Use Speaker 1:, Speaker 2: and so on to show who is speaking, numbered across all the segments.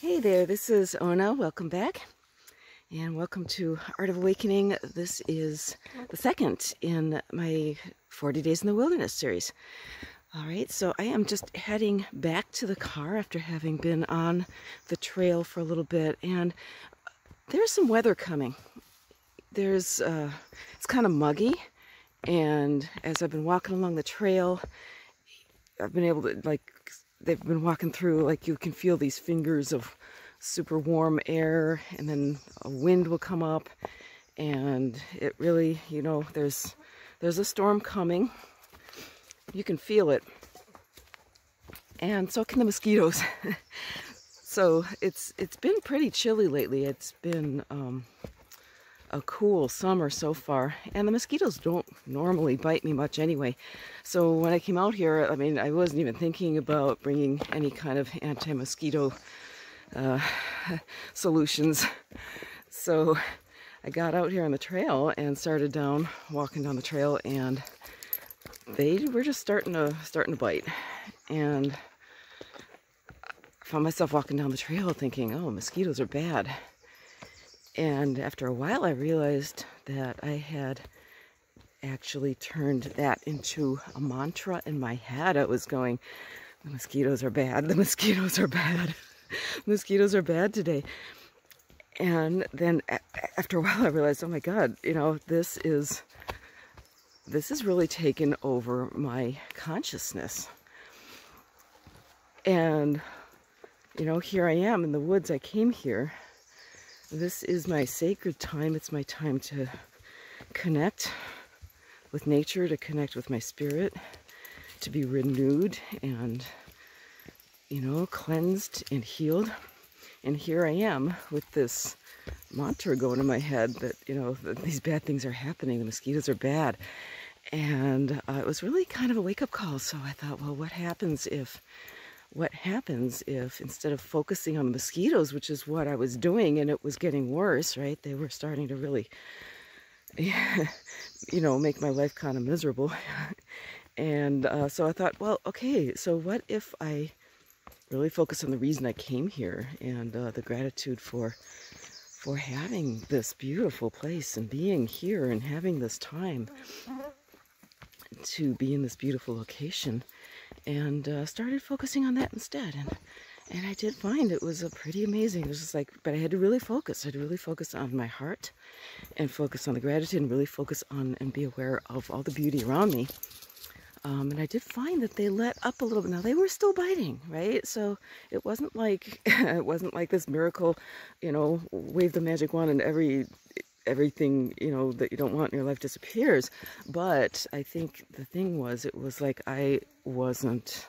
Speaker 1: Hey there, this is Ona. Welcome back. And welcome to Art of Awakening. This is the second in my 40 Days in the Wilderness series. All right, so I am just heading back to the car after having been on the trail for a little bit. And there's some weather coming. There's, uh, it's kind of muggy. And as I've been walking along the trail, I've been able to, like, they've been walking through, like you can feel these fingers of super warm air and then a wind will come up and it really, you know, there's there's a storm coming. You can feel it. And so can the mosquitoes. so it's it's been pretty chilly lately. It's been um, a cool summer so far. And the mosquitoes don't normally bite me much anyway. So when I came out here, I mean, I wasn't even thinking about bringing any kind of anti-mosquito uh, solutions. So I got out here on the trail and started down, walking down the trail, and they were just starting to starting to bite. And I found myself walking down the trail thinking, oh, mosquitoes are bad. And after a while, I realized that I had actually turned that into a mantra in my head. I was going, the mosquitoes are bad, the mosquitoes are bad, mosquitoes are bad today. And then after a while, I realized, oh my God, you know, this is, this has really taken over my consciousness. And, you know, here I am in the woods. I came here this is my sacred time. It's my time to connect with nature, to connect with my spirit, to be renewed and, you know, cleansed and healed. And here I am with this mantra going in my head that, you know, that these bad things are happening. The mosquitoes are bad. And uh, it was really kind of a wake up call. So I thought, well, what happens if what happens if instead of focusing on the mosquitoes, which is what I was doing, and it was getting worse, right? They were starting to really, you know, make my life kind of miserable. and uh, so I thought, well, okay, so what if I really focus on the reason I came here and uh, the gratitude for for having this beautiful place and being here and having this time to be in this beautiful location and uh, started focusing on that instead. And and I did find it was a pretty amazing. It was just like, but I had to really focus. I had to really focus on my heart and focus on the gratitude and really focus on and be aware of all the beauty around me. Um, and I did find that they let up a little bit. Now they were still biting, right? So it wasn't like it wasn't like this miracle, you know, wave the magic wand and every everything you know that you don't want in your life disappears. But i think the thing was it was like i wasn't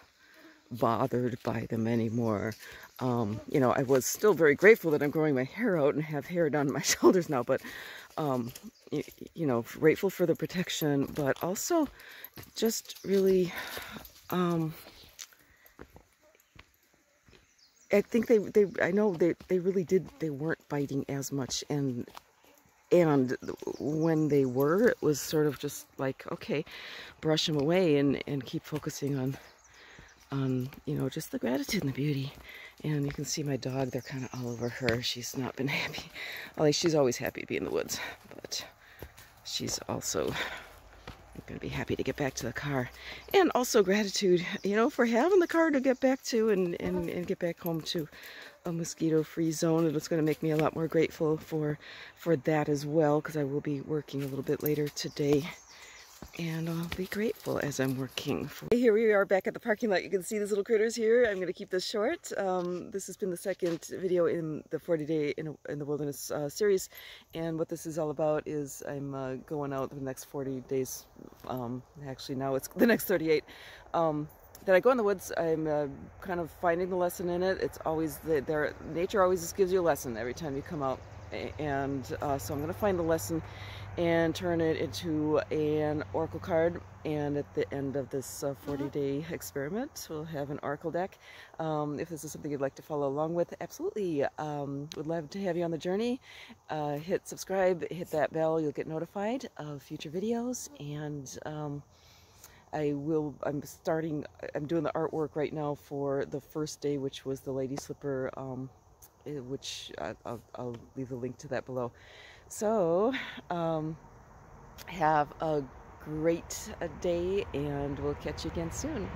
Speaker 1: bothered by them anymore. Um, you know i was still very grateful that i'm growing my hair out and have hair down my shoulders now but um, you, you, know grateful for the protection but also just really um, I think they, they, I know they, they really did, they weren't biting as much and and when they were, it was sort of just like, okay, brush them away and, and keep focusing on, on, you know, just the gratitude and the beauty. And you can see my dog, they're kind of all over her. She's not been happy. Although she's always happy to be in the woods, but she's also going to be happy to get back to the car. And also gratitude, you know, for having the car to get back to and, and, and get back home to a mosquito-free zone and it's going to make me a lot more grateful for for that as well because I will be working a little bit later today and I'll be grateful as I'm working. For here we are back at the parking lot. You can see these little critters here. I'm going to keep this short. Um, this has been the second video in the 40 day in, in the wilderness uh, series and what this is all about is I'm uh, going out the next 40 days um, actually now it's the next 38 um, that I go in the woods, I'm uh, kind of finding the lesson in it. It's always the, there. Nature always just gives you a lesson every time you come out, and uh, so I'm going to find the lesson and turn it into an oracle card. And at the end of this 40-day uh, experiment, we'll have an oracle deck. Um, if this is something you'd like to follow along with, absolutely. Um, would love to have you on the journey. Uh, hit subscribe, hit that bell. You'll get notified of future videos and. Um, I will, I'm starting, I'm doing the artwork right now for the first day, which was the Lady Slipper um, eh, which I, will I'll leave the link to that below. So, um, have a great uh, day, and we'll catch you again soon.